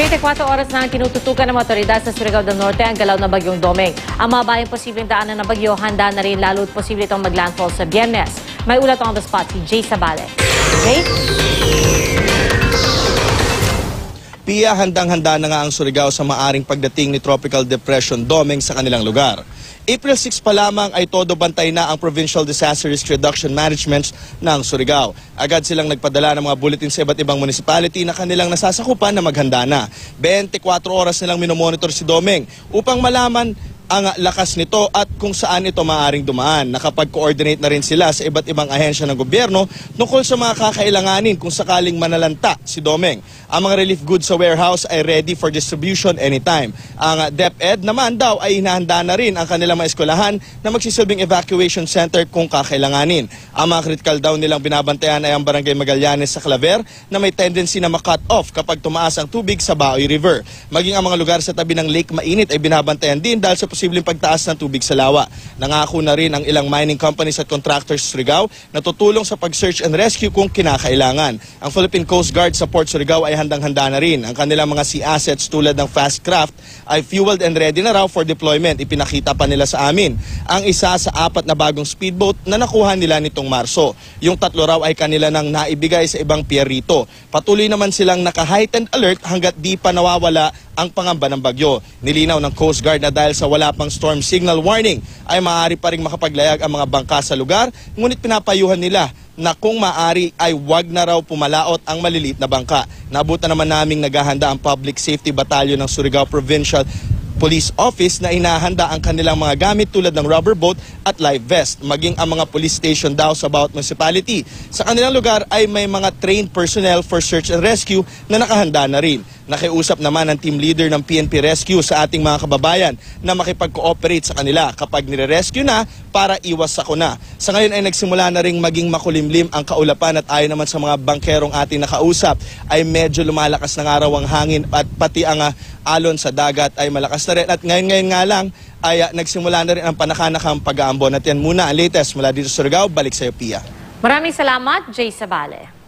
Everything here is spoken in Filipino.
24 oras na ang tinututukan ng otoridad sa Surigao del Norte ang galaw na bagyong Domeng. Ang mga bayang posibleng daanan ng bagyo, handa na rin lalo at posible itong maglandfall sa Biyernes. May ulat on the spot si Jay Sabale. Jay? Pia, handang-handa na nga ang Surigao sa maaring pagdating ni Tropical Depression Domeng sa kanilang lugar. April 6 pa lamang ay todo bantay na ang Provincial Disaster Risk Reduction Management ng Surigao. Agad silang nagpadala ng mga bulletin sa iba't ibang municipality na kanilang nasasakupan na maghanda na. 24 oras nilang minomonitor si Domeng upang malaman ang lakas nito at kung saan ito maaring dumaan. Nakapag-coordinate na rin sila sa iba't ibang ahensya ng gobyerno tungkol sa mga kakailanganin kung sakaling manalanta si Domeng. Ang mga relief goods sa warehouse ay ready for distribution anytime. Ang DepEd naman daw ay hinahanda na rin ang kanilang mga eskwelahan na magsisilbing evacuation center kung kakailanganin. Ang mga critical daw nilang binabantayan ay ang Barangay Magallanes sa Claver na may tendency na makat off kapag tumaas ang tubig sa Baoy River. Maging ang mga lugar sa tabi ng Lake Mainit ay binabantayan din dahil sa posibleng pagtaas ng tubig sa lawa. Nangako na rin ang ilang mining companies at contractors sa Surigao na tutulong sa pag-search and rescue kung kinakailangan. Ang Philippine Coast Guard sa Port Surigao ay handang-handa na rin. Ang kanilang mga sea assets tulad ng fast craft ay fueled and ready na raw for deployment. Ipinakita pa nila sa amin. Ang isa sa apat na bagong speedboat na nakuha nila nitong Marso. Yung tatlo raw ay kanila nang naibigay sa ibang pier rito. Patuloy naman silang naka-heightened alert hanggat di pa nawawala ang pangamba ng bagyo. Nilinaw ng Coast Guard na dahil sa wala pang storm signal warning ay maaari pa rin makapaglayag ang mga bangka sa lugar ngunit pinapayuhan nila na kung maaari ay wag na raw pumalaot ang maliliit na bangka. Nabutan naman naming naghahanda ang Public Safety Battalion ng Surigao Provincial Police Office na inahanda ang kanilang mga gamit tulad ng rubber boat at live vest. Maging ang mga police station daw sa bawat municipality. Sa kanilang lugar ay may mga trained personnel for search and rescue na nakahanda na rin. Nakiusap naman ang team leader ng PNP Rescue sa ating mga kababayan na makipag-cooperate sa kanila kapag nire-rescue na para iwas sakuna. Sa ngayon ay nagsimula na ring maging makulimlim ang kaulapan at ayon naman sa mga bangkerong ating nakausap ay medyo lumalakas ng araw ang hangin at pati ang ah, alon sa dagat ay malakas na rin. At ngayon-ngayon nga lang ay ah, nagsimula na rin ang panakanakang pag-aambon. At yan muna ang latest mula dito sa Surigao. Balik sa iyo, Pia. Maraming salamat, Jay Sabale.